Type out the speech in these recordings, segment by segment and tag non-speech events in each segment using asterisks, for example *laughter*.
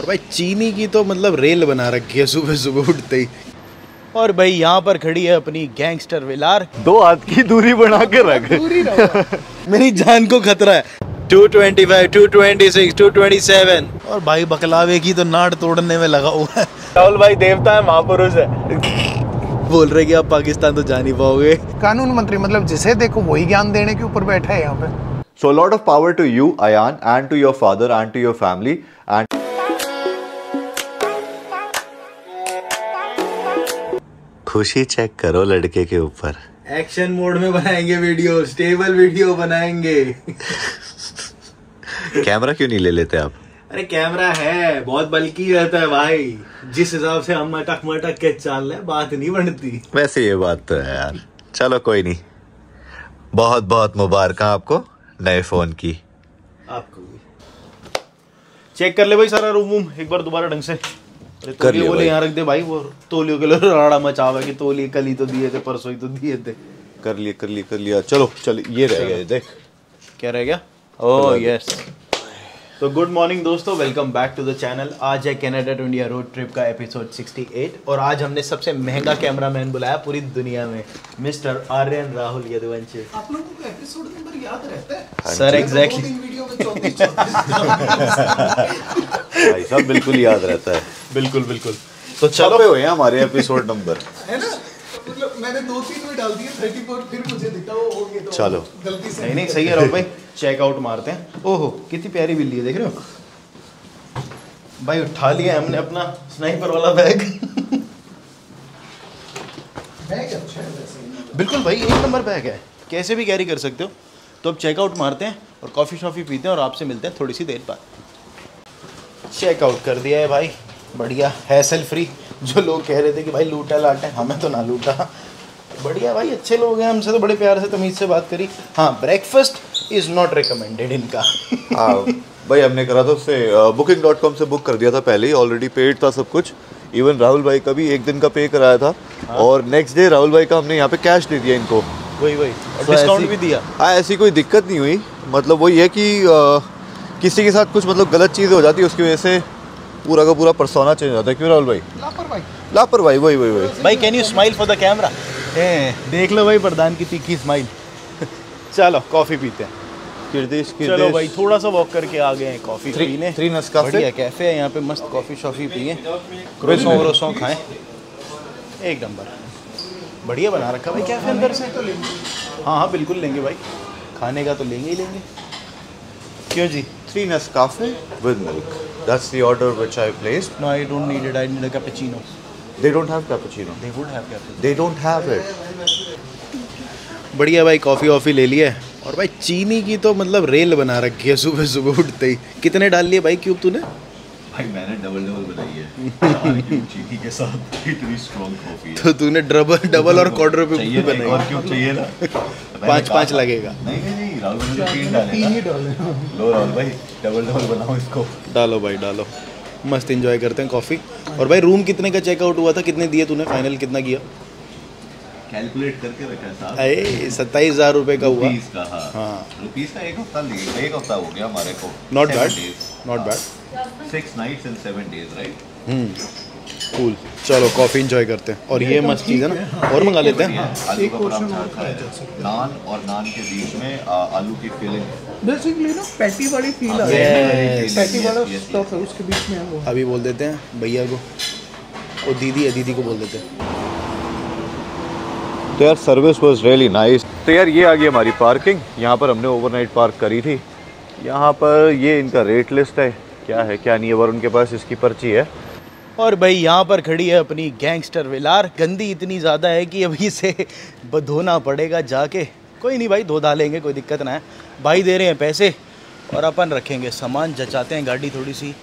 और भाई चीनी की तो मतलब रेल बना रखी है सुबह सुबह उठते ही। और भाई यहाँ पर खड़ी है अपनी गैंगस्टर विलार। दो हाथ की दूरी बना के रख। *laughs* मेरी जान को खतरा है। 225, 226, 227 और भाई बकलावे की तो नाड़ तोड़ने में लगा हुआ है। राहुल भाई देवता है महापुरुष है। बोल रहे कि आप पाकिस्तान तो जा नहीं पाओगे। कानून मंत्री मतलब जिसे देखो वही ज्ञान देने के ऊपर बैठा है यहाँ पे। So a lot of power to you, Ayan, and to your father and to your family. खुशी चेक करो लड़के के ऊपर। एक्शन मोड में बनाएँगे वीडियो स्टेबल वीडियो बनाएँगे। कैमरा क्यों नहीं ले लेते आप? अरे कैमरा है बहुत बल्कि रहता है भाई। जिस हिसाब से हम मटक मटक के चाल रहे बात नहीं बनती। वैसे ये बात तो है यार। चलो कोई नहीं। बहुत बहुत मुबारक आपको नए फ़ोन की। आपको भी। चेक कर ले भाई सारा रूम वूम एक बार दोबारा ढंग से। कर लिया बोले यहाँ रख दे भाई वो तोलियो के लिए राड़ा मचावा कि तोलिए कल ही तो दिए थे परसों ही तो दिए थे। कर लिए कर लिए कर लिया। चलो चल ये रह गया देख। क्या रह गया? ओ यस तो गुड मॉर्निंग दोस्तों. Welcome back to the channel आज है Canada to India road trip का एपिसोड 68 और आज हमने सबसे महँगा कैमरामैन बुलाया पूरी दुनिया में मिस्टर आर्यन राहुल यदुवंशी। आप लोगों को एपिसोड नंबर याद रहता है? सर एग्जैक्टली वीडियो भाई साहब बिल्कुल याद रहता है। बिल्कुल बिल्कुल। तो चलो। हुए हमारे एपिसोड नंबर है ना? मतलब मैंने दो तीन में डाल दिए थर्टी फोर फिर मुझे दिखा वो हो गया तो चलो। गलती से नहीं नहीं सही है *laughs* राहुल भाई। चेकआउट मारते हैं। ओहो कितनी प्यारी बिल्ली है देख रहे हो? भाई उठा लिया हमने अपना स्नाइपर वाला बैग बैग अच्छा बिल्कुल भाई एक नंबर बैग है। कैसे भी कैरी कर सकते हो। तो अब चेकआउट मारते हैं और कॉफ़ी शॉफ़ी पीते हैं और आपसे मिलते हैं थोड़ी सी देर बाद। चेकआउट कर दिया है भाई। बढ़िया हैसल फ्री जो लोग कह रहे थे कि भाई लूटा लाटे हमें तो ना लूटा। बढ़िया भाई अच्छे लोग हैं हमसे तो बड़े प्यार से तमीज़ से बात करी। हाँ ब्रेकफास्ट इज़ नॉट रिकमेंडेड इनका। *laughs* हाँ भाई हमने करा था उससे बुकिंग डॉट कॉम से बुक कर दिया था पहले ही ऑलरेडी पेड था सब कुछ। इवन राहुल भाई का भी एक दिन का पे कराया था। हाँ। और नेक्स्ट डे राहुल भाई का हमने यहाँ पे कैश दे दिया इनको। वही वही। तो डिस्काउंट भी दिया। हाँ ऐसी कोई दिक्कत नहीं हुई। मतलब वही है कि अ, किसी के साथ कुछ मतलब गलत चीज़ हो जाती है उसकी वजह से पूरा का पूरा परसोना चेंज हो जाता है। क्यों राहुल भाई? लापरवाही। लापरवाही वही वही वही। भाई can you smile for the camera देख लो भाई प्रधान की तीखी स्माइल चलो कॉफ़ी पीते हैं। कीर्तिश चलो भाई थोड़ा सा वॉक करके आ गए हैं कॉफ़ी पीने। three Nescafe? बढ़िया। कैफ़े है यहाँ पे मस्त कॉफ़ी शॉफी पिए। क्रोसों व्रोसों खाएँ। एक नंबर बढ़िया बना रखा भाई। कैफ़े अंदर से हाँ हाँ बिल्कुल लेंगे भाई। खाने का तो लेंगे ही लेंगे। क्यों जी? Three Nescafe with milk. That's the order which I placed. No I don't need it I need a cappuccino they don't have cappuccino. They would have cappuccino they don't have it. बढ़िया भाई coffee वॉफ़ी ले लिया है और भाई चीनी की तो मतलब रेल बना रखी है सुबह सुबह उठते ही। कितने डाल लिए भाई क्यूब तूने? भाई मैंने डबल डबल बनाई है। *laughs* चीनी के साथ इतनी स्ट्रॉन्ग कॉफ़ी तो तूने डबल डबल और क्वार्टर पे चाहिए ना, एक बनाई और क्यूब चाहिए ना। पाँच पाँच लगेगा। नहीं नहीं। नहीं राहुल भाई ने तीन डाले तीन ही ना डॉलर लो राहुल भाई डबल डबल बनाओ इसको। डालो भाई डालो। मस्त एंजॉय करते हैं कॉफ़ी और भाई रूम कितने का चेकआउट हुआ था? कितने दिए तूने? फाइनल कितना किया? कैलकुलेट करके रखा साहब। अरे सत्ताईस हज़ार रुपये का हुआ। का हाँ। हाँ। रुपीस का एक हफ़्ता एक हफ़्ता हो गया हमारे को। Not bad not bad six nights and seven days right cool चलो कॉफ़ी एंजॉय करते हैं। और ये मस्त चीज़ है ना? और मंगा लेते हैं। आलू का पराठा रखा है। नान और नान के बीच में आलू की फिलिंग बेसिकली ना पैटी वाली फील आ रही है पैटी वाला स्टफ़ है उसके बीच में वो। अभी बोल देते हैं भैया को। वो दीदी है दीदी को बोल देते हैं। तो यार सर्विस वॉज़ रियली नाइस तो यार ये आ गई हमारी पार्किंग यहाँ पर हमने ओवरनाइट पार्क करी थी। यहाँ पर ये इनका रेट लिस्ट है। क्या है क्या नहीं है? और उनके पास इसकी पर्ची है। और भाई यहाँ पर खड़ी है अपनी गैंगस्टर विलार। गंदी इतनी ज़्यादा है कि अभी इसे ब- धोना पड़ेगा जाके। कोई नहीं भाई धो डालेंगे कोई दिक्कत ना है। भाई दे रहे हैं पैसे और अपन रखेंगे सामान जचाते हैं गाड़ी थोड़ी सी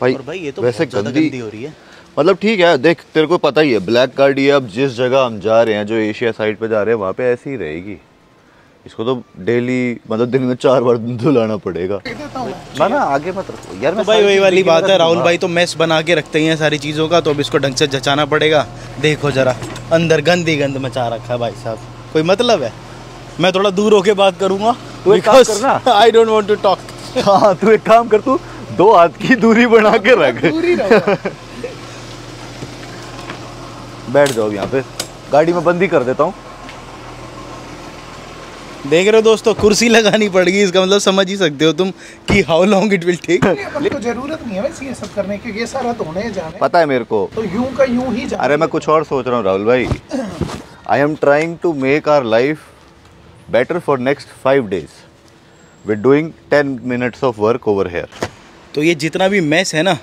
भाई, और भाई ये तो वैसे गंदी- गंदी हो रही है। मतलब ठीक है देख तेरे को पता ही है ब्लैक गाड़ी है अब जिस जगह हम जा रहे हैं जो एशिया साइड पे जा रहे हैं वहाँ पे ऐसी ही रहेगी। इसको तो डेली मतलब दिन में चार बार धुलाना पड़ेगा। ना ना आगे मत रखो। यार तो भाई वही वाली बात है राहुल भाई तो मेस बना के रखते ही हैं सारी चीज़ों का तो अब इसको ढंग से जचाना पड़ेगा। देखो जरा अंदर गंदी गंद मचा रखा है भाई साहब। कोई मतलब है? मैं थोड़ा दूर होके बात करूँगा। तू एक काम करना। I don't want to talk हाँ तू एक काम कर तू दो हाथ की दूरी बना के *laughs* रख। दूर ही रहो *laughs* बैठ जाओ यहाँ पे। गाड़ी में बंदी कर देता हूँ। देख रहे हो दोस्तों कुर्सी लगानी पड़ेगी इसका मतलब समझ ही सकते हो तुम कि how long it will take अपन को ज़रूरत नहीं है वैसे ये सब करने की ये सारा धोने जाने। पता है मेरे को। तो यूँ का यूँ ही जाना। अरे मैं कुछ और सोच रहा हूँ राहुल भाई। I am trying to make our life better for next five days with doing ten minutes of work over here तो ये जितना भी मैस है ना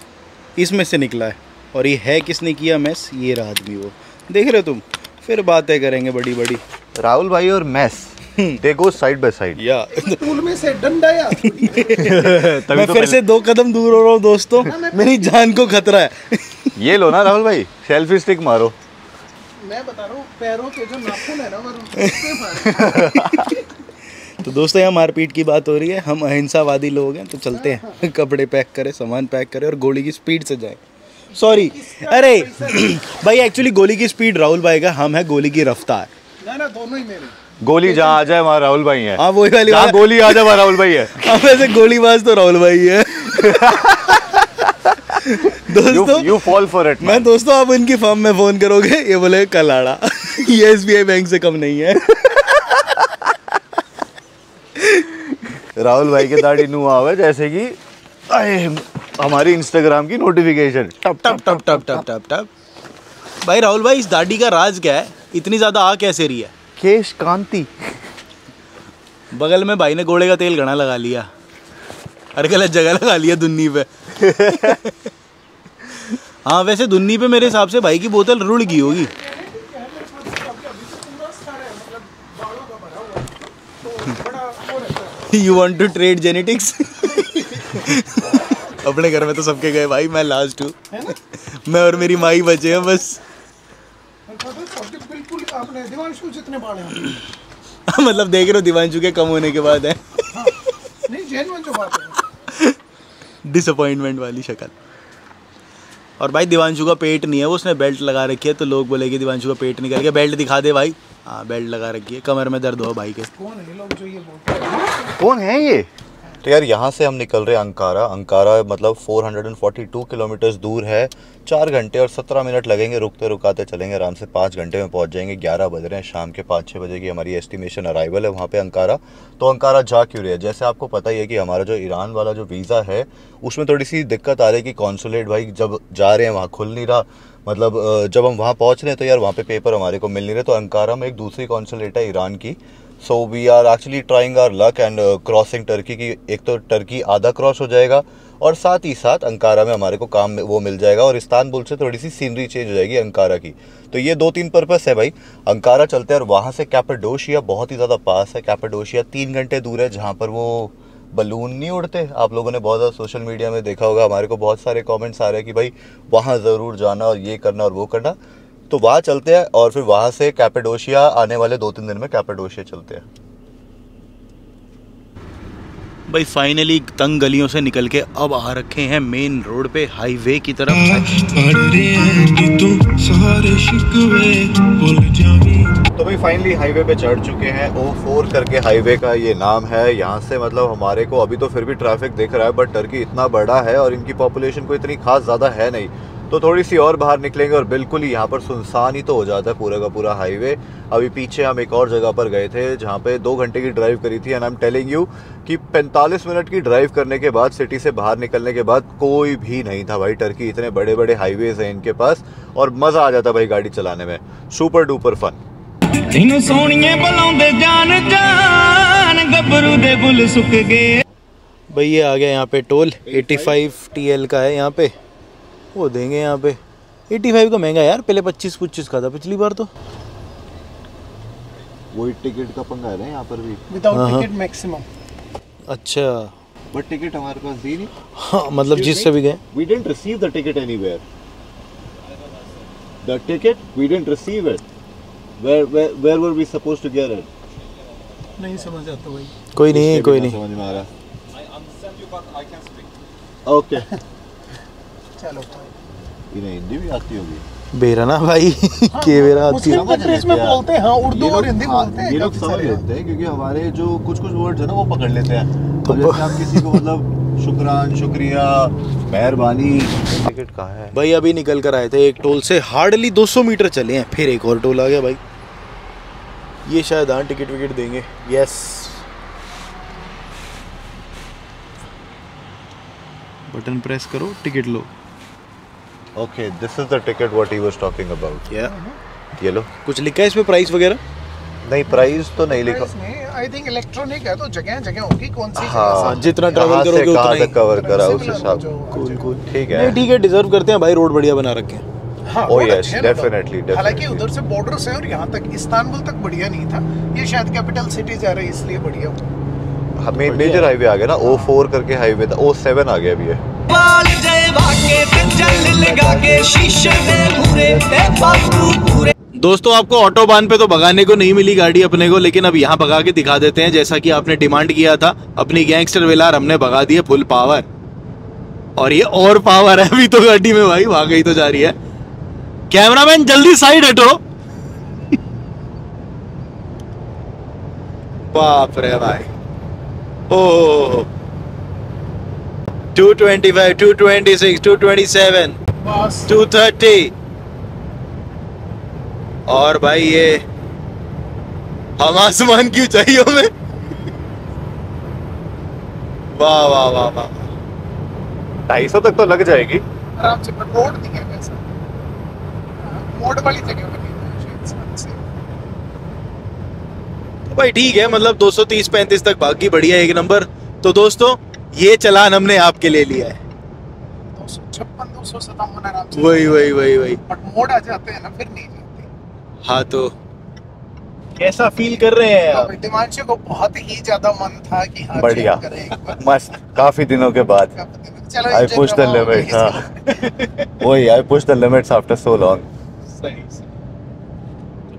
इसमें से निकला है। और ये है किसने किया मैस ये रहा आदमी वो। देख रहे हो तुम? फिर बातें करेंगे बड़ी बड़ी राहुल भाई और mess they go side by side या टूल में से डंडा या? *laughs* मैं तो फिर से दो कदम दूर हो रहा हूँ दोस्तों। मेरी जान को खतरा है। *laughs* ये लो ना राहुल भाई सेल्फी स्टिक मारो। मैं बता रहा हूँ पैरों के जो नाखून है ना वो *laughs* तो दोस्तों यहाँ मारपीट की बात हो रही है। हम अहिंसावादी लोग हैं तो चलते हैं कपड़े पैक करें सामान पैक करें और गोली की स्पीड से जाएँ। सॉरी अरे *clears throat* भाई एक्चुअली गोली की स्पीड राहुल भाई का हम है गोली की रफ्तार। ना ना दोनों ही मेरे। गोली जहाँ आ जाए वहाँ राहुल भाई है। हाँ वही वाली जहाँ गोली आ जाए वहाँ राहुल भाई है। *laughs* अब वैसे गोलीबाज तो राहुल भाई है। *laughs* दोस्तों यू फॉल फॉर इट मैं दोस्तों आप इनकी फॉर्म में फ़ोन करोगे ये बोले कलाड़ा। *laughs* ये एस बैंक से कम नहीं है। राहुल भाई के दाढ़ी नु आवे जैसे कि आए, हमारी इंस्टाग्राम की नोटिफिकेशन टप टप टप टप टप टप टप। भाई राहुल भाई इस दाढ़ी का राज क्या है? इतनी ज़्यादा आ कैसे रही है? केश कांति। बगल में भाई ने घोड़े का तेल घना लगा लिया। हर गलत जगह लगा लिया दुन्नी पे। हाँ वैसे दुन्नी पे मेरे हिसाब से भाई की बोतल रुड़ गई होगी। You want to trade genetics अपने घर में तो सबके गए, भाई, मैं लास्ट हूँ। मैं और मेरी माई बचे हैं, बस। आपने दिवांशु जितने बाल हैं? *laughs* मतलब देख रहे हो दिवांशु के कम होने के बाद है। नहीं जेनुअन जो बात है। *laughs* डिसअपॉइंटमेंट वाली शक्ल। और भाई दिवांशु का पेट नहीं है वो उसने बेल्ट लगा रखी है तो लोग बोलेंगे दिवांशु का पेट निकल गया बेल्ट दिखा दे भाई। हाँ बेल्ट लगा रखी है कमर में दर्द हो भाई के। कौन है ये लोग जो ये बोलते हैं? कौन है ये? तो यार यहाँ से हम निकल रहे हैं अंकारा। अंकारा मतलब 442 किलोमीटर्स दूर है। चार घंटे और सत्रह मिनट लगेंगे, रुकते रुकाते चलेंगे, आराम से पाँच घंटे में पहुँच जाएँगे। ग्यारह बज रहे हैं, शाम के पाँच छः बजे की हमारी एस्टिमेशन अराइवल है वहाँ पे अंकारा। तो अंकारा जा क्यों रहे हैं? जैसे आपको पता ही है कि हमारा जो ईरान वाला जो वीज़ा है, उसमें थोड़ी सी दिक्कत आ रही है कि कॉन्सुलेट भाई जब जा रहे हैं, वहाँ खुल नहीं रहा। मतलब जब हम वहाँ पहुँच रहे हैं तो यार वहाँ पे पेपर हमारे को मिल नहीं रहे। तो अंकारा में एक दूसरी कॉन्सुलेट है ईरान की। So we are actually trying our luck and crossing Turkey की, एक तो टर्की आधा क्रॉस हो जाएगा और साथ ही साथ अंकारा में हमारे को काम वो मिल जाएगा और इस्तानबुल से थोड़ी सी सीनरी चेंज हो जाएगी अंकारा की। तो ये दो तीन पर्पस है भाई। अंकारा चलते हैं और वहाँ से कैपेडोशिया बहुत ही ज़्यादा पास है। कैपेडोशिया तीन घंटे दूर है जहाँ पर वो बलून नहीं उड़ते। आप लोगों ने बहुत ज़्यादा सोशल मीडिया में देखा होगा, हमारे को बहुत सारे कमेंट्स आ रहे हैं कि भाई वहाँ ज़रूर जाना और ये करना और वो करना। तो वहाँ चलते हैं और फिर वहाँ से कैपेडोशिया आने वाले दो तीन दिन में कैपेडोशिया चलते हैं। भाई फाइनली तंग गलियों से निकल के अब आ रखे हैं मेन रोड पे हाईवे की तरफ़ पढ़ रहे कि सारे शिकवे भूल जावी तो भाई फाइनली हाईवे पे चढ़ चुके हैं। ओ फोर करके हाईवे का ये नाम है। यहाँ से मतलब हमारे को अभी तो फिर भी ट्रैफ़िक दिख रहा है बट टर्की इतना बड़ा है और इनकी पॉपुलेशन को इतनी खास ज़्यादा है नहीं। तो थोड़ी सी और बाहर निकलेंगे और बिल्कुल ही यहाँ पर सुनसान ही तो हो जाता है पूरा का पूरा हाईवे। अभी पीछे हम एक और जगह पर गए थे जहाँ पे दो घंटे की ड्राइव करी थी and I am telling you कि 45 मिनट की ड्राइव करने के बाद सिटी से बाहर निकलने के बाद कोई भी नहीं था भाई टर्की। इतने बड़े बड़े हाईवेज हैं इनके पास और मज़ा आ जाता भाई गाड़ी चलाने में। सुपर डुपर फन भाई ये आ गया यहाँ पे टोल 85 टीएल का है यहाँ पे। वो देंगे यहाँ पे। 85 का महँगा यार पहले 25 25 का था पिछली बार तो। वही टिकट का पंगा है ना यहाँ पर भी। विदाउट टिकट मैक्सिमम अच्छा। बट टिकट हमारे पास दी नहीं। हाँ मतलब जिससे भी गए। we didn't receive the ticket anywhere. The ticket we didn't receive it. Where where, where were we supposed to get it? नहीं समझ आता भाई। कोई नहीं कोई नहीं। समझ में आ रहा। ओके *laughs* चलो। हिंदी भी आती होगी। बेरा ना भाई के बेरा आती है में बोलते हैं हाँ उर्दू और हिंदी हाँ, बोलते हैं ये लोग समझ लेते हैं क्योंकि हमारे जो कुछ कुछ वर्ड्स है ना वो पकड़ लेते हैं। तो तो जैसे आप किसी को मतलब शुक्रान शुक्रिया मेहरबानी। टिकट कहाँ है? भाई अभी निकल कर आए थे एक टोल से हार्डली 200 मीटर चले हैं फिर एक और टोल आ गया भाई। ये शायद हाँ टिकट विकेट देंगे। यस बटन प्रेस करो ticket low. Okay this is the ticket what he was talking about या ये लो कुछ लिखा है इसमें प्राइस वगैरह? नहीं प्राइस तो नहीं लिखा। आई थिंक इलेक्ट्रॉनिक है तो जगह जगह होगी कौन सी हाँ। जितना travel कहाँ से करोगे उतना ही। कवर करा उस हिसाब जो- कूल कूल ठीक है। ठीक है डिजर्व करते हैं भाई रोड बढ़िया बना रखे हैं। हाँ, Oh yes, हैं मतलब। definitely, हालाँकि उधर से बॉर्डर है और यहाँ तक इस्तांबुल तक बढ़िया नहीं था। ये शायद कैपिटल सिटी जा रही है इसलिए बढ़िया हुआ। मेजर हाईवे आ गया ना ओ फोर हाँ। करके हाईवे था ओ सेवन आ गया अभी है दोस्तों आपको ऑटोबान पे तो भगाने को नहीं मिली गाड़ी अपने को लेकिन अब यहाँ भगा के दिखा देते हैं जैसा कि आपने डिमांड किया था। अपनी गैंगस्टर वेलार हमने भगा दी है फुल पावर और ये और पावर है अभी तो गाड़ी में भाई भाग ही तो जा रही है। कैमरामैन जल्दी साइड हटो। बाप रे भाई। ओ 225 226 227 बस 230 और भाई ये हम आसमान क्यों चाहिए हमें वाह वाह वाह वाह ढाई सौ तक तो लग जाएगी। आराम से है हाँ, मोड़ वाली जगह बनी हुई है शायद से। से। तो भाई ठीक है मतलब 230 35 तक बाकी बढ़िया एक नंबर। तो दोस्तों ये चलान हमने आपके लिए लिया है। वही वही वही वही। बट मोड़ आ जाते हैं ना फिर नहीं जाते हाँ तो। कैसा फील कर रहे हैं आप? दिमांशु को बहुत ही ज़्यादा मन था कि हाँ बढ़िया। मस्त काफ़ी दिनों के बाद। आई पुश द लिमिट हाँ। *laughs* वही I push the limits after so long सही।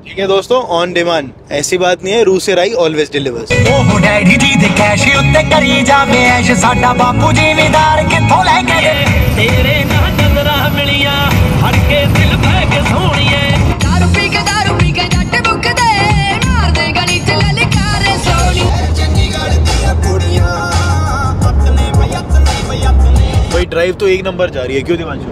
ठीक है दोस्तों ऑन डिमांड ऐसी बात नहीं है रू से राई ऑलवेज डिलीवर्स ਉਹ ਡੈਡੀ ਜੀ ਦੇ ਕੈਸ਼ ਉੱਤੇ ਕਰੀ ਜਾਵੇ ਐਸ਼ ਸਾਡਾ ਬਾਪੂ ਜ਼ਿਮੀਦਾਰ ਕਿੱਥੋਂ ਲੈ ਕੇ ਦੇ ਤੇਰੇ ਨਾਲ ਨਜ਼ਰਾਂ ਮਿਲੀਆਂ ਹੜ ਕੇ ਦਿਲ ਬਹਿ ਕੇ ਸੋਹਣੀਏ दारू पी के दारू पी के जट बुकदे मार दे गली च ललकारे सोनी भाई ड्राइव तो एक नंबर जा रही है क्यों दिवांशु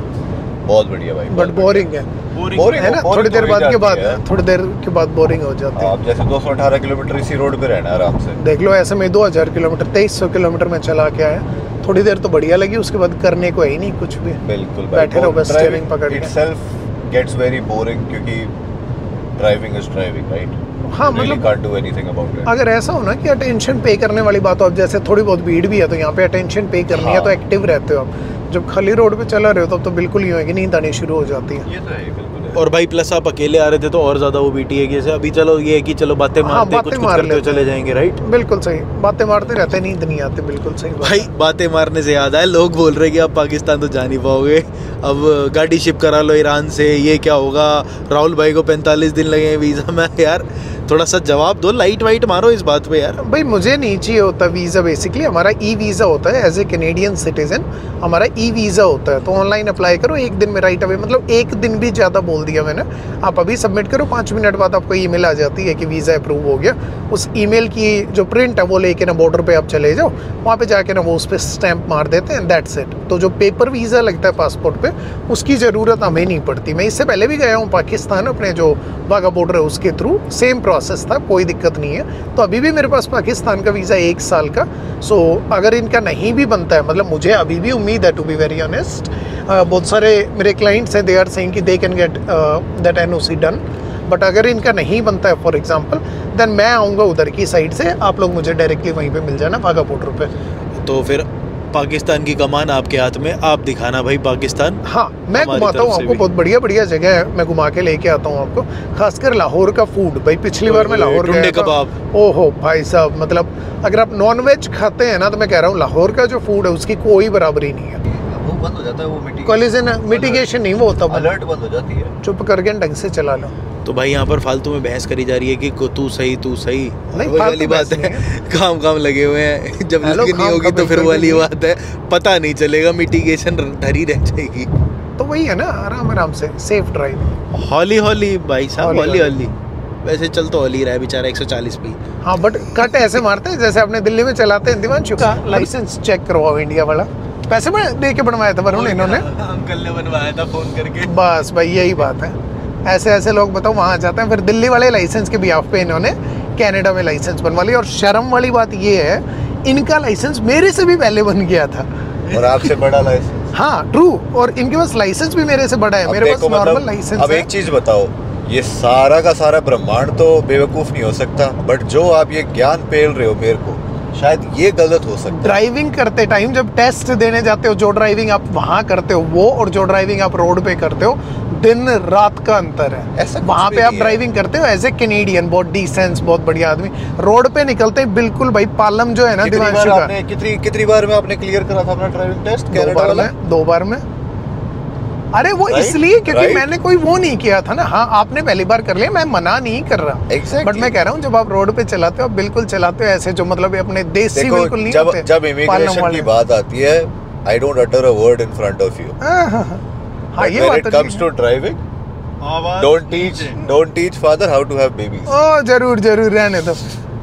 बहुत बढ़िया भाई बट बोरिंग है Boring है ना? थोड़ी देर बाद के बाद थोड़ी देर के बाद बोरिंग हो जाती है। आप जैसे 218 किलोमीटर इसी रोड पे रहना आराम से। देख लो ऐसे में 2000 किलोमीटर 2300 किलोमीटर में चला के आया। थोड़ी देर तो बढ़िया लगी उसके बाद करने को है ही नहीं कुछ भी। बिल्कुल बैठे रहो बस steering पकड़ itself gets very boring क्योंकि ड्राइविंग इज़ ड्राइविंग राइट हाँ, really मतलब- can't do anything about it. अगर ऐसा हो ना कि अटेंशन पे करने वाली बात हो अब जैसे थोड़ी बहुत भीड़ भी है तो यहाँ पे अटेंशन पे करनी हाँ. है। हाँ। तो एक्टिव रहते हो आप। जब खाली रोड पे चला रहे हो तब तो बिल्कुल ही है कि नींद आनी शुरू हो जाती है। ये तो है बिल्कुल और भाई प्लस आप अकेले आ रहे थे तो और ज़्यादा वो बीटी है जैसे अभी चलो ये है कि चलो बातें हाँ, मारते बातें कुछ कुछ मार करते हुए लेते चले जाएँगे राइट बिल्कुल सही। बातें मारते रहते नींद नहीं आती बिल्कुल सही बात। भाई बातें मारने से याद आए लोग बोल रहे हैं कि आप पाकिस्तान तो जा नहीं पाओगे। अब गाड़ी शिप करा लो ईरान से ये क्या होगा? राहुल भाई को 45 दिन लगे वीज़ा में *laughs* यार। थोड़ा सा जवाब दो लाइट वाइट मारो इस बात पे यार। भाई, मुझे नहीं चाहिए होता वीज़ा बेसिकली हमारा ई वीज़ा होता है एज ए कैनेडियन सिटीजन हमारा ई वीज़ा होता है। तो ऑनलाइन अप्लाई करो, एक दिन में राइट अवे मतलब एक दिन भी ज़्यादा बोल दिया मैंने। आप अभी सबमिट करो, पाँच मिनट बाद आपको ईमेल आ जाती है कि वीज़ा अप्रूव हो गया। उस ईमेल की जो प्रिंट है, वो लेके ना बॉर्डर पर आप चले जाओ, वहाँ पर जाके ना वो उस पर स्टैंप मार देते हैं दैट्स इट तो जो पेपर वीज़ा लगता है पासपोर्ट पर उसकी ज़रूरत हमें नहीं पड़ती। मैं इससे पहले भी गया हूँ, पाकिस्तान अपने जो वाघा बॉर्डर है, उसके थ्रू सेम प्रोसेस था कोई दिक्कत नहीं है। तो अभी भी मेरे पास पाकिस्तान का वीज़ा एक साल का। सो so, अगर इनका नहीं भी बनता है मतलब मुझे अभी भी उम्मीद है टू बी वेरी ऑनेस्ट बहुत सारे मेरे क्लाइंट्स हैं दे आर सेइंग कि they can get that and done but अगर इनका नहीं बनता है फॉर एग्ज़ाम्पल देन मैं आऊँगा उधर की साइड से आप लोग मुझे डायरेक्टली वहीं पर मिल जाना वाघा बॉर्डर पे। तो फिर पाकिस्तान की कमान आपके हाथ में आप दिखाना भाई पाकिस्तान। हाँ मैं घुमाता हूँ आपको बहुत बढ़िया बढ़िया जगह है मैं घुमा के लेके आता हूँ आपको। खासकर लाहौर का फ़ूड भाई पिछली बार मैं लाहौर गया कबाब। ओहो भाई साहब मतलब अगर आप नॉन वेज खाते हैं ना तो मैं कह रहा हूँ लाहौर का जो फ़ूड है उसकी कोई बराबरी नहीं है। बंद हो जाता है वो मिटिगेशन नहीं वो होता अलर्ट बंद हो जाती है। चुप करके ढंग से चला लो। तो भाई यहाँ पर फालतू में बहस करी जा रही है कि तू सही तू सही। नहीं, वाली बात है। काम काम लगे हुए हैं। *laughs* जब लग नहीं होगी तो फिर वाली बात है। पता नहीं चलेगा मिटिगेशन धरी रह जाएगी। तो वही है ना आराम आराम से सेफ़ ड्राइव हौली हौली भाई साहब हॉली हौली वैसे चल तो हल ही रहा है बेचारा 140 पे ही। हाँ बट कट ऐसे मारते हैं जैसे अपने दिल्ली में चलाते हैं दिवांशु का लाइसेंस चेक करवाओ इंडिया वाला। पैसे दे के बनवाया था वरुण इन्होंने अंकल ने बनवाया था फ़ोन करके। बस भाई यही बात है। ऐसे ऐसे लोग बताओ वहाँ जाते हैं। फिर दिल्ली वाले लाइसेंस के बिहाफ पे इन्होंने कनाडा में लाइसेंस बनवा लिया और शर्म वाली बात ये है इनका लाइसेंस मेरे से भी पहले बन गया था। और आपसे बड़ा लाइसेंस हाँ ट्रू और इनके पास लाइसेंस भी मेरे से बड़ा है। मेरे पास नॉर्मल मतलब लाइसेंस अब एक चीज़ बताओ ये सारा का सारा ब्रह्मांड तो बेवकूफ़ नहीं हो सकता। बट जो आप ये ज्ञान पेल रहे हो मेरे को शायद ये गलत हो सकता है। ड्राइविंग करते टाइम जब टेस्ट देने जाते हो जो ड्राइविंग आप वहाँ करते हो वो और जो ड्राइविंग आप रोड पे करते हो दिन रात का अंतर है। ऐसा वहाँ पे आप ड्राइविंग करते हो एज ए कैनेडियन बहुत डिसेंस बहुत बढ़िया आदमी। रोड पे निकलते हैं बिल्कुल भाई पालम जो है ना दिवांशु का कितनी कितनी बार में आपने क्लियर करा था अपना ड्राइविंग टेस्ट दो बार में दो बार में। अरे वो इसलिए क्योंकि मैंने कोई वो नहीं किया था ना। हाँ आपने पहली बार कर लिया मैं मना नहीं कर रहा। Exactly. बट मैं कह रहा हूँ जब आप रोड पे चलाते हो आप बिल्कुल चलाते हो ऐसे जो मतलब अपने देसी देखो बिल्कुल नहीं जब होते जब इमिग्रेशन की बात आती है I don't utter a word in front of you हाँ हाँ हाँ। हाँ ये बात comes to driving don't teach don't teach father how to have babies ओ ज़रूर ज़रूर रहने दो।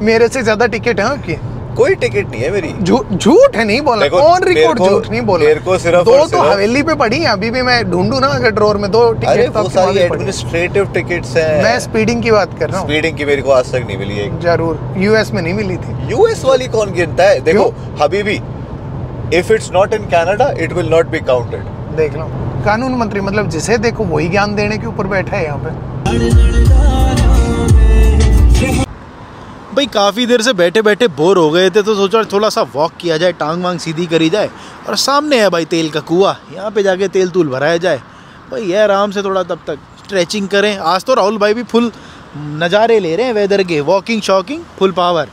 मेरे से ज़्यादा टिकट है आपकी? कोई टिकट नहीं है मेरी। झूठ है नहीं बोला। ऑन रिकॉर्ड झूठ नहीं बोला? मेरे को सिर्फ़ दो तो हवेली पे पड़ी है अभी भी मैं ढूंढू ना अगर ड्रॉर में दो टिकट तो वो सारी। एडमिनिस्ट्रेटिव टिकट्स हैं। मैं स्पीडिंग की बात कर रहा हूँ। स्पीडिंग की मेरे को आज तक नहीं मिली है ज़रूर यूएस में नहीं मिली थी। यूएस वाली कौन गिनता है? देखो Habibi if it's not in Canada it will not be counted देख लो। कानून मंत्री मतलब जिसे देखो वही ज्ञान देने के ऊपर बैठा है यहाँ पे। भाई, काफ़ी देर से बैठे बैठे बोर हो गए थे तो सोचा थोड़ा सा वॉक किया जाए, टांग वांग सीधी करी जाए, और सामने है भाई तेल का कुआ, यहाँ पे जाके तेल तूल भराया जाए। भाई, ये आराम से थोड़ा तब तक स्ट्रेचिंग करें। आज तो राहुल भाई भी फुल नज़ारे ले रहे हैं वेदर के वॉकिंग शॉकिंग फुल पावर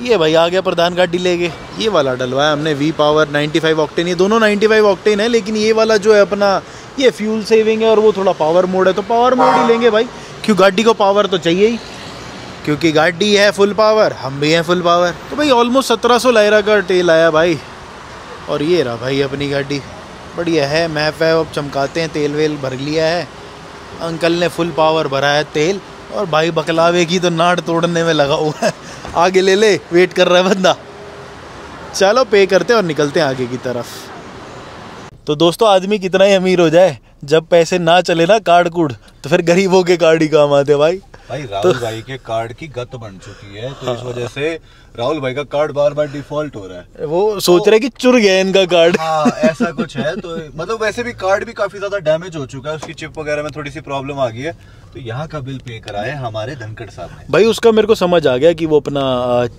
ये भाई आ गया प्रधान गाड़ी लेके ये वाला डलवाया हमने वी पावर 95 ऑक्टेन ये दोनों 95 ऑक्टेन है, लेकिन ये वाला जो है अपना, ये फ्यूल सेविंग है, और वो थोड़ा पावर मोड है तो पावर मोड ही लेंगे भाई, क्यों गाड़ी को पावर तो चाहिए ही। क्योंकि गाड़ी है फुल पावर हम भी हैं फुल पावर तो भाई ऑलमोस्ट सत्रह सौ लायरा का तेल आया भाई। और ये रहा भाई अपनी गाड़ी। बढ़िया है मैप है, अब चमकाते हैं, तेल वेल भर लिया है। अंकल ने फुल पावर भरा है तेल, और भाई बकलावे की तो नाट तोड़ने में लगा हुआ है। आगे ले ले वेट कर रहा है बंदा। चलो पे करते हैं और निकलते हैं आगे की तरफ़। तो दोस्तों, आदमी कितना ही अमीर हो जाए, जब पैसे ना चले ना कार्ड कूड तो फिर गरीबों के कार्ड ही काम आते भाई। भाई राहुल तो, भाई के कार्ड की गत बन चुकी है तो हाँ, इस वजह से राहुल भाई का कार्ड बार बार डिफ़ॉल्ट हो रहा है। वो सोच तो... रहे कि चुर गया इनका कार्ड हाँ ऐसा कुछ है तो मतलब वैसे भी कार्ड भी काफ़ी ज़्यादा डैमेज हो चुका है उसकी चिप वगैरह में थोड़ी सी प्रॉब्लम आ गई है। तो यहाँ का बिल पे कराए हमारे धनखड़ साहब ने। भाई उसका मेरे को समझ आ गया कि वो अपना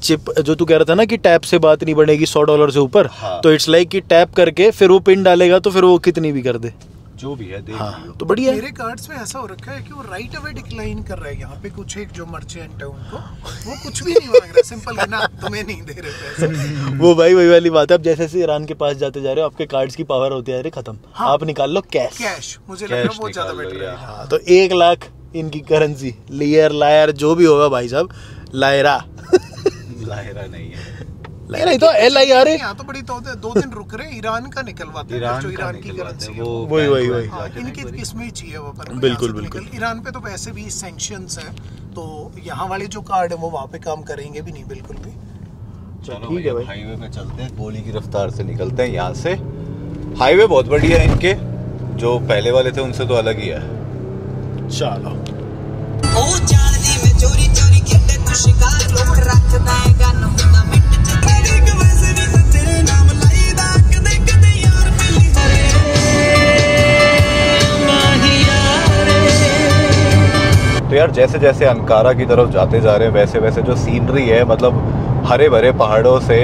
चिप जो तू कह रहा था ना कि टैप से बात नहीं बनेगी सौ डॉलर से ऊपर हाँ। तो इट्स लाइक कि टैप करके फिर वो पिन डालेगा तो फिर वो कितनी भी कर दे। जो भी है देख हाँ तो बढ़िया मेरे कार्ड्स में ऐसा हो रखा है कि वो राइट अवे डिक्लाइन कर रहा है यहाँ पे कुछ एक जो मर्चेंट है उनको। वो कुछ भी नहीं मांग रहा सिंपल है ना तुम्हें नहीं दे रहे पैसे। *laughs* वो भाई वही वाली बात है अब जैसे जैसे ईरान के पास जाते जा रहे हो आपके कार्ड्स की पावर होती जा रही है खत्म। हाँ। आप निकाल लो कैश कैश मुझे लग रहा है वो ज़्यादा बेटर है। हाँ तो एक लाख इनकी करेंसी लियर लायर जो भी होगा भाई साहब लायरा। लायरा नहीं है। नहीं नहीं तो एल आई आर तो बड़ी तो दो दिन रुक रहे ईरान का निकलवाते जो ईरान की करेंसी है वही वही वही। इनकी ही। चाहिए वो बिल्कुल तो बिल्कुल। ईरान पे तो वैसे भी तो वाले जो कार्ड है वो पे काम करेंगे भी नहीं बिल्कुल भी। चलो ठीक है भाई। हाईवे पे चलते हैं गोली की रफ्तार से निकलते हैं यहाँ से। हाईवे बहुत बढ़िया है इनके जो पहले वाले थे उनसे तो अलग ही है। चलो। ओ में चोरी चोरी तू शिकार है गन हुंदा तो यार जैसे जैसे अंकारा की तरफ़ जाते जा रहे हैं, वैसे वैसे जो सीनरी है मतलब हरे भरे पहाड़ों से,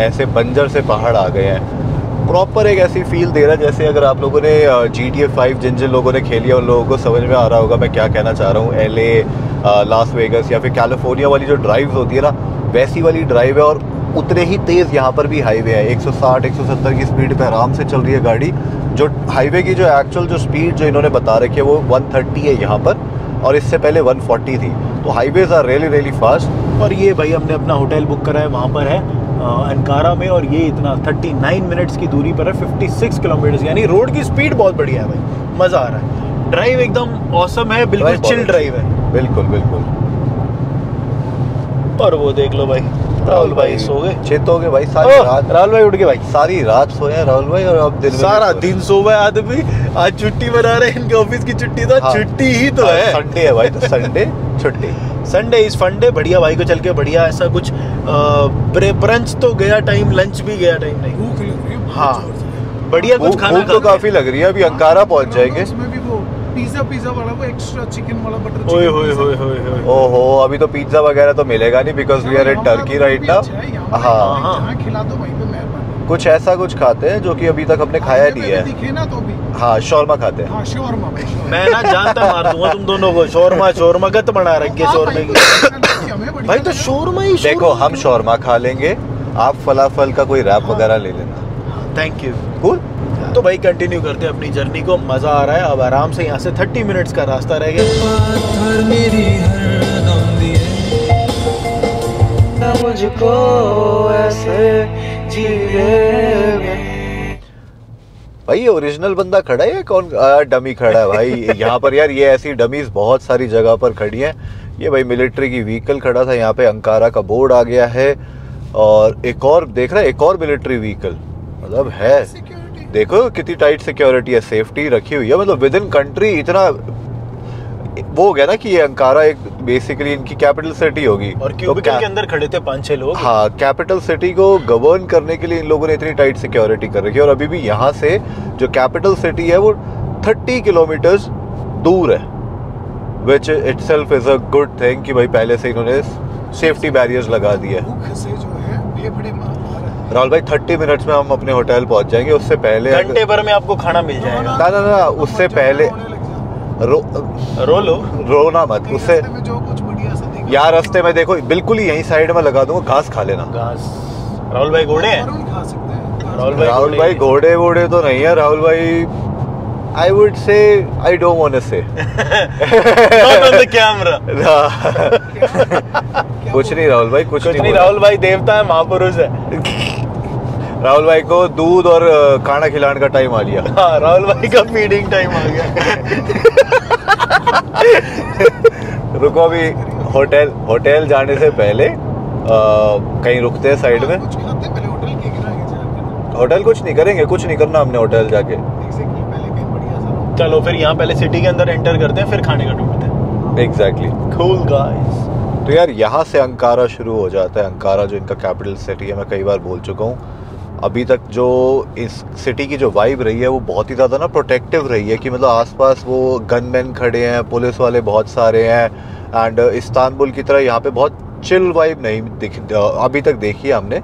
ऐसे बंजर से पहाड़ आ गए हैं। प्रॉपर एक ऐसी फील दे रहा है, जैसे अगर आप लोगों ने जी टी ए फाइव जिन जिन लोगों ने खेली है, उन लोगों को समझ में आ रहा होगा मैं क्या कहना चाह रहा हूँ। एल ए लास वेगस या फिर कैलिफ़ोर्निया वाली जो ड्राइव होती है ना, वैसी वाली ड्राइव है और उतने ही तेज़ यहाँ पर भी हाईवे है। 160 170 की स्पीड पे आराम से चल रही है गाड़ी। जो हाईवे की जो एक्चुअल जो स्पीड जो इन्होंने बता रखी है, वो 130 है यहाँ पर। और इससे पहले 140 थी। तो highways are really really fast और ये भाई हमने अपना होटल बुक करा है वहाँ पर है अनकारा में। और ये इतना 39 मिनट्स की दूरी पर है 56 किलोमीटर यानी रोड की स्पीड बहुत बढ़िया है भाई। मज़ा आ रहा है। ड्राइव एकदम औसम है बिल्कुल चिल ड्राइव है। बिल्कुल बिल्कुल। और वो देख लो भाई। राहुल भाई। सो गए। चित हो गए भाई सारी रात राहुल भाई उठ गए भाई। सारी रात सोए राहुल भाई और अब दिन सारा दिन सो गए आदमी। आज छुट्टी मना रहे हैं इनके ऑफ़िस की छुट्टी तो हाँ। छुट्टी ही तो है। संडे है भाई तो संडे छुट्टी। संडे इज़ फंडे बढ़िया भाई को चल के बढ़िया ऐसा कुछ ब्रंच तो गया टाइम लंच भी गया टाइम नहीं। है हाँ बढ़िया कुछ खाना तो काफ़ी लग रही है अभी अंकारा पहुँच जाएँगे। उसमें भी वो पिज्जा पिज्जा वाला वो एक्स्ट्रा चिकन वाला बटर ओए होए होए होए ओहो अभी तो पिज्जा वगैरह तो मिलेगा नहीं because we are in Turkey right now हाँ हाँ। हाँ। खिला दो वहीं पे मेहरबानी कुछ ऐसा कुछ खाते हैं जो कि अभी तक हमने खाया नहीं है। दिखे ना तो भी। हाँ शोरमा खाते हैं। हाँ शोरमा मैं ना जानता मार दूँगा तुम दोनों को शोरमा शोरमा गत बना रखी है हाँ, शोरमे भाई, की। भाई तो शोरमा ही देखो हम शोरमा खा लेंगे। आप फलाफल का कोई रैप वगैरह ले लेना। थैंक यू कूल तो भाई कंटिन्यू करते हैं अपनी जर्नी को। मज़ा आ रहा है। अब आराम से यहाँ से 30 मिनट्स का रास्ता रह गया। मुझको ऐसे जीने भाई ओरिजिनल बंदा खड़ा है या कौन? डमी खड़ा है भाई। *laughs* यहाँ पर यार ये ऐसी डमीज बहुत सारी जगह पर खड़ी हैं। ये भाई मिलिट्री की व्हीकल खड़ा था। यहाँ पे अंकारा का बोर्ड आ गया है। और एक और देख रहा है एक और मिलिट्री व्हीकल मतलब है। देखो कितनी टाइट सिक्योरिटी है सेफ्टी रखी हुई है। मतलब विद इन कंट्री इतना वो हो गया ना कि ये अंकारा एक बेसिकली इनकी कैपिटल सिटी होगी। और तो क्यूबिकल के अंदर खड़े थे पाँच छह लोग। हाँ कैपिटल सिटी को गवर्न करने के लिए इन लोगों ने इतनी टाइट सिक्योरिटी कर रखी है। और अभी भी यहाँ से जो कैपिटल सिटी है वो 30 किलोमीटर्स दूर है। Which itself is a good thing कि भाई पहले से इन्होंने सेफ्टी बैरियर्स लगा दिए। भूख से जो है रहे हैं। राहुल भाई थर्टी मिनट्स में हम अपने होटल पहुँच जाएँगे। उससे पहले घंटे भर में आपको खाना मिल जाएगा। ना ना ना उससे पहले रो रो लो। रोना मत उससे जो कुछ बढ़िया यार रास्ते में देखो बिल्कुल ही यहीं साइड में लगा दूँगा घास खा लेना। घास। राहुल भाई घोड़े हैं? राहुल भाई घोड़े वोड़े तो नहीं है। राहुल भाई I would say I don't want to say Not on the camera. *laughs* कुछ नहीं राहुल भाई कुछ कुछ नहीं बोला। राहुल भाई देवता है महापुरुष है। *laughs* राहुल भाई को दूध और खाना खिलाने का टाइम आ गया *laughs* हाँ राहुल भाई का फीडिंग टाइम आ गया। *laughs* रुको अभी होटल होटल जाने से पहले कहीं रुकते हैं साइड में? कुछ खाते पहले होटल कुछ नहीं करेंगे कुछ नहीं करना हमने होटल जाके। एग्जैक्टली पहले कहीं बढ़िया सा चलो फिर यहाँ पहले सिटी के अंदर एंटर करते हैं फिर खाने का ढूंढते हैं। एग्जैक्टली कूल गाइस तो यार यहाँ से अंकारा शुरू हो जाता है। अंकारा जो इनका कैपिटल सिटी है मैं कई बार बोल चुका हूँ। अभी तक जो इस सिटी की जो वाइब रही है, वो बहुत ही ज़्यादा ना प्रोटेक्टिव रही है कि मतलब आसपास वो गनमैन खड़े हैं, पुलिस वाले बहुत सारे हैं एंड इस्तानबुल की तरह यहाँ पे बहुत चिल वाइब नहीं दिख, अभी तक देखी है हमने।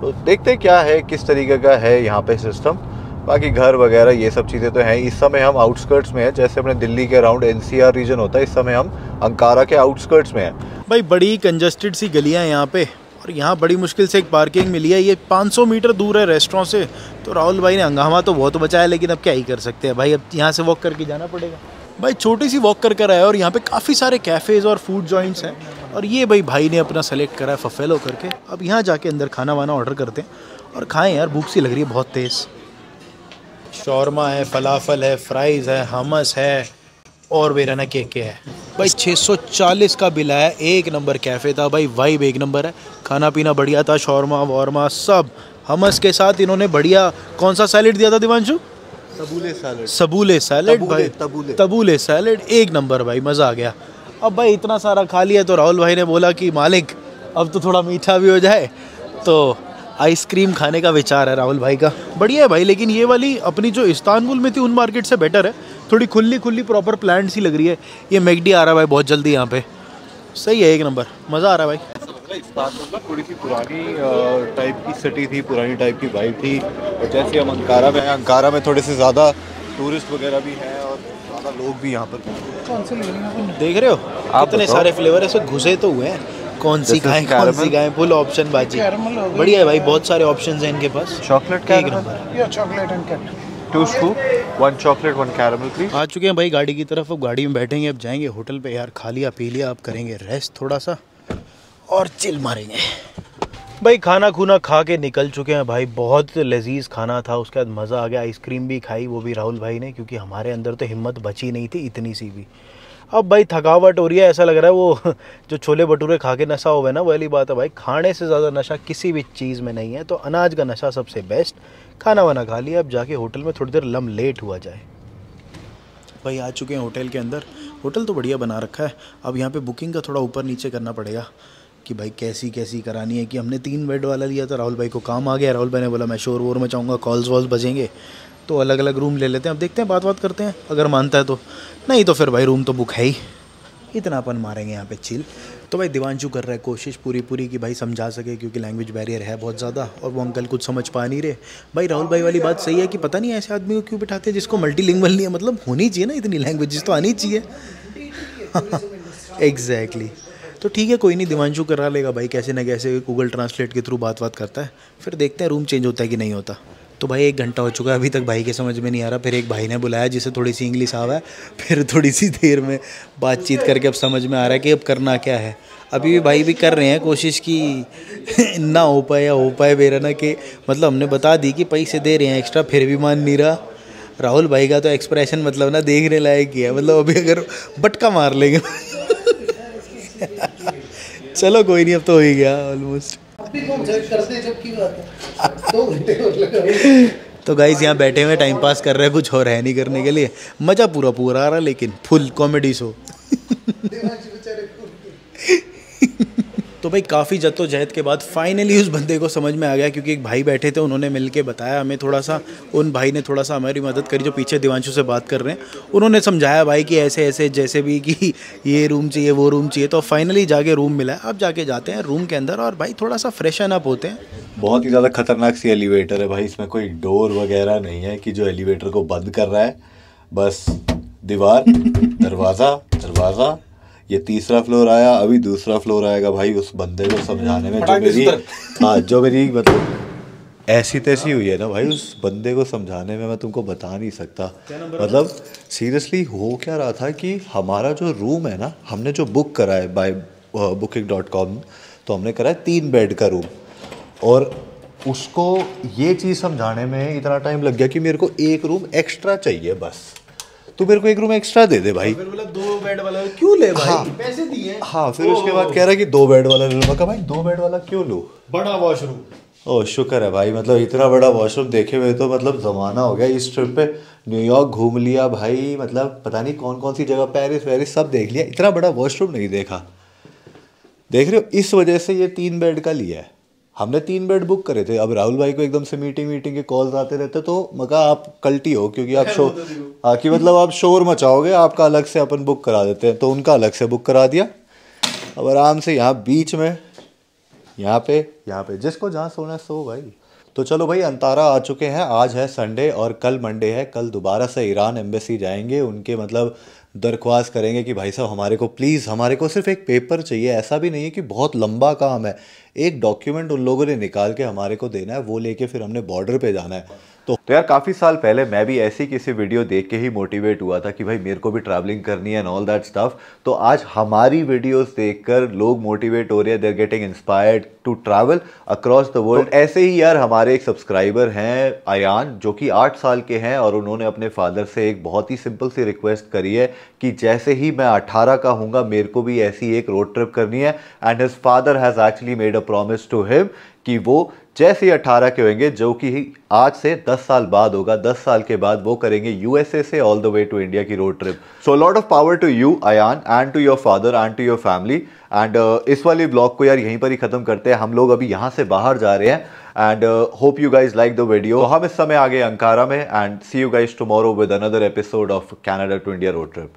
तो देखते क्या है, किस तरीके का है यहाँ पे सिस्टम बाकी घर वगैरह, ये सब चीज़ें तो हैं। इस समय हम आउटस्कर्ट्स में हैं, जैसे अपने दिल्ली के अराउंड एनसीआर रीजन होता है, इस समय हम अंकारा के आउटस्कर्ट्स में हैं। भाई बड़ी कंजस्टेड सी गलियाँ यहाँ पे। और यहाँ बड़ी मुश्किल से एक पार्किंग मिली है। ये 500 मीटर दूर है रेस्टोरेंट से। तो राहुल भाई ने हंगामा तो बहुत बचाया, लेकिन अब क्या ही कर सकते हैं? भाई, अब यहाँ से वॉक करके जाना पड़ेगा। भाई, छोटी सी वॉक कर कर आया और यहाँ पे काफ़ी सारे कैफ़ेज़ और फ़ूड जॉइंट्स हैं। और ये भाई भाई ने अपना सेलेक्ट करा है फफेलो करके। अब यहाँ जाके अंदर खाना वाना ऑर्डर करते हैं। और खाएँ यार, भूख सी लग रही है, बहुत तेज़। शौरमा है, फलाफल है फ्राइज़ है हमस है। और बेराना केक के है? भाई 640 का बिल आया एक नंबर कैफ़े था भाई वाइब एक नंबर है। खाना पीना बढ़िया था शौरमा वौरमा सब। हमस के साथ इन्होंने बढ़िया कौन सा सैलेड दिया था दिवांशु? Tabbouleh salad. सबूले सैलेड भाई। तबूले। तबूले सैलेड एक नंबर भाई मज़ा आ गया। अब भाई इतना सारा खा लिया तो राहुल भाई ने बोला कि मालिक अब तो थोड़ा मीठा भी हो जाए। तो आइसक्रीम खाने का विचार है राहुल भाई का। बढ़िया है भाई लेकिन ये वाली अपनी जो इस्तानबुल में थी उन मार्केट से बेटर है। थोड़ी खुली खुली प्रॉपर प्लान सी लग रही है। ये मैगडी आ रहा है भाई बहुत जल्दी यहाँ पे। सही है एक नंबर। मज़ा आ रहा है भाई। थोड़ी सी पुरानी टाइप की सिटी थी पुरानी टाइप की वाइब थी और जैसे हम अंकारा में हैं अंकारा में थोड़े से ज़्यादा टूरिस्ट वगैरह भी हैं और ज़्यादा लोग भी यहाँ पर कौन से देख रहे हो? आप कितने बताओ। सारे फ्लेवर ऐसे घुसे तो हुए हैं। कौन सी खाएँ कौन सी. खाएँ फुल ऑप्शन बाजी। बढ़िया है भाई बहुत सारे ऑप्शन हैं इनके पास। चॉकलेट का एक number. Chocolate and two scoop one chocolate one caramel please आ चुके हैं भाई गाड़ी की तरफ़, अब गाड़ी में बैठेंगे, अब जाएँगे होटल पे। यार, खा लिया, पी लिया, अब करेंगे रेस्ट थोड़ा सा और चिल मारेंगे। भाई खाना खुना खा के निकल चुके हैं भाई। बहुत लजीज खाना था, उसके बाद मज़ा आ गया। आइसक्रीम भी खाई, वो भी राहुल भाई ने, क्योंकि हमारे अंदर तो हिम्मत बची नहीं थी इतनी सी भी। अब भाई थकावट हो रही है, ऐसा लग रहा है वो *laughs* जो छोले भटूरे खा के नशा हुआ है ना वाली बात है भाई। खाने से ज़्यादा नशा किसी भी चीज़ में नहीं है तो अनाज का नशा सबसे बेस्ट खाना वाना खा लिया, अब जाके होटल में थोड़ी देर लम लेट हुआ जाए। भाई, आ चुके हैं होटल के अंदर। होटल तो बढ़िया बना रखा है। अब यहाँ पे बुकिंग का थोड़ा ऊपर नीचे करना पड़ेगा कि भाई कैसी कैसी करानी है कि हमने तीन बेड वाला लिया था, राहुल भाई को काम आ गया। राहुल भाई ने बोला, मैं शोर वोर मचाऊँगा कॉल्स वॉल्स बजेंगे। तो अलग अलग रूम ले लेते हैं। अब देखते हैं बात बात करते हैं। अगर मानता है तो। नहीं तो फिर भाई रूम तो बुक है ही। इतना अपन मारेंगे यहाँ पे चिल तो भाई दिवांशु कर रहा है कोशिश पूरी पूरी कि भाई समझा सके, क्योंकि लैंग्वेज बैरियर है बहुत ज़्यादा। और वो अंकल कुछ समझ पा नहीं रहे। भाई राहुल भाई वाली बात सही है कि पता नहीं ऐसे आदमी को क्यों बिठाते हैं, जिसको मल्टी नहीं है। मतलब होनी चाहिए ना इतनी लैंग्वेजेस तो आनी चाहिए। *laughs* एग्जैक्टली तो ठीक है, कोई नहीं दिवांशु करा लेगा भाई। कैसे ना कैसे गूगल ट्रांसलेट के थ्रू बात बात करता है। फिर देखते हैं रूम चेंज होता है कि नहीं होता। तो भाई एक घंटा हो चुका है, अभी तक भाई के समझ में नहीं आ रहा। फिर एक भाई ने बुलाया जिसे थोड़ी सी इंग्लिश आवा है, फिर थोड़ी सी देर में बातचीत करके अब समझ में आ रहा है कि अब करना क्या है। अभी भी भाई भी कर रहे हैं कोशिश की ना हो पाए या हो पाए मेरा ना कि मतलब हमने बता दी कि पैसे दे रहे हैं एक्स्ट्रा फिर भी मान नहीं रहा। राहुल भाई का तो एक्सप्रेशन मतलब ना देखने लायक ही है मतलब अभी अगर बटका मार लेंगे। *laughs* चलो कोई नहीं, अब तो हो ही गया ऑलमोस्ट तो गाइज़ यहाँ बैठे हुए टाइम पास कर रहे हैं कुछ और है नहीं करने के लिए। मज़ा पूरा पूरा आ रहा लेकिन फुल कॉमेडी शो तो भाई काफ़ी जद्दोजहद के बाद फाइनली उस बंदे को समझ में आ गया क्योंकि एक भाई बैठे थे, उन्होंने मिल के बताया हमें थोड़ा सा, उन भाई ने थोड़ा सा हमारी मदद करी जो पीछे दिवांशु से बात कर रहे हैं। उन्होंने समझाया भाई कि ऐसे ऐसे जैसे भी कि ये रूम चाहिए, वो रूम चाहिए। तो फाइनली जाके रूम मिला अब जाके जाते हैं रूम के अंदर और भाई थोड़ा सा फ्रेशन अप होते हैं। बहुत ही ज़्यादा खतरनाक सी एलिवेटर है भाई। इसमें कोई डोर वगैरह नहीं है कि जो एलिवेटर को बंद कर रहा है। बस दीवार, दरवाज़ा दरवाज़ा ये तीसरा फ्लोर आया अभी दूसरा फ्लोर आएगा भाई उस बंदे को समझाने में जो मेरी हाँ जो मेरी मतलब ऐसी तैसी हुई है ना भाई उस बंदे को समझाने में मैं तुमको बता नहीं सकता। मतलब सीरियसली हो क्या रहा था कि हमारा जो रूम है ना हमने जो बुक करा है बाय बुकिंग डॉट कॉम तो हमने करा है तीन बेड का रूम। और उसको ये चीज़ समझाने में इतना टाइम लग गया कि मेरे को एक रूम एक्स्ट्रा चाहिए बस। तू मेरे को एक रूम एक्स्ट्रा दे दे भाई। फिर बोला दो बेड वाला क्यों ले भाई? हाँ। पैसे दिए। हाँ फिर उसके बाद कह रहा है कि दो बेड वाला ले लो। भाई दो बेड वाला क्यों लूँ? बड़ा वॉशरूम ओह शुक्र है भाई मतलब इतना बड़ा वॉशरूम देखे हुए तो मतलब ज़माना हो गया इस ट्रिप पे। न्यूयॉर्क घूम लिया भाई मतलब पता नहीं कौन कौन सी जगह पेरिस वेरिस सब देख लिया। इतना बड़ा वॉशरूम नहीं देखा। देख रहे हो इस वजह से ये तीन बेड का लिया है। हमने तीन बेड बुक करे थे। अब राहुल भाई को एकदम से मीटिंग मीटिंग के कॉल्स आते रहते तो मगा आप कल्टी हो क्योंकि आप *laughs* शोर हाँ कि मतलब आप शोर मचाओगे आपका अलग से अपन बुक करा देते हैं। तो उनका अलग से बुक करा दिया। अब आराम से यहाँ बीच में यहाँ पे यहाँ पे। जिसको जहाँ सोना है सो भाई। तो चलो भाई अंतारा आ चुके हैं। आज है संडे और कल मंडे है। कल दोबारा से ईरान एम्बेसी जाएँगे। उनके मतलब दरख्वास्त करेंगे कि भाई साहब हमारे को प्लीज़ हमारे को सिर्फ़ एक पेपर चाहिए। ऐसा भी नहीं है कि बहुत लंबा काम है। एक डॉक्यूमेंट उन लोगों ने निकाल के हमारे को देना है वो लेके फिर हमने बॉर्डर पे जाना है। तो तो यार काफ़ी साल पहले मैं भी ऐसी किसी वीडियो देख के ही मोटिवेट हुआ था कि भाई मेरे को भी ट्रैवलिंग करनी है एंड ऑल दैट स्टफ़ तो आज हमारी वीडियोस देखकर लोग मोटिवेट हो रहे हैं they are getting inspired to travel across the world ऐसे ही यार हमारे एक सब्सक्राइबर हैं अयान जो कि आठ साल के हैं और उन्होंने अपने फादर से एक बहुत ही सिंपल सी रिक्वेस्ट करी है कि जैसे ही मैं अठारह का हूँगा मेरे को भी ऐसी एक रोड ट्रिप करनी है। And his father has actually made a promise to him कि वो जैसे ही अठारह के होंगे, जो कि आज से दस साल बाद होगा, दस साल के बाद वो करेंगे यूएसए से all the way to India की road trip so lot of power to you Ayaan and to your father and to your family and इस वाली ब्लॉग को यार यहीं पर ही खत्म करते हैं। हम लोग अभी यहाँ से बाहर जा रहे हैं। And hope you guys like the video हम इस समय आगे अंकारा में and see you guys tomorrow with another episode of Canada to India road trip